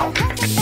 Okay.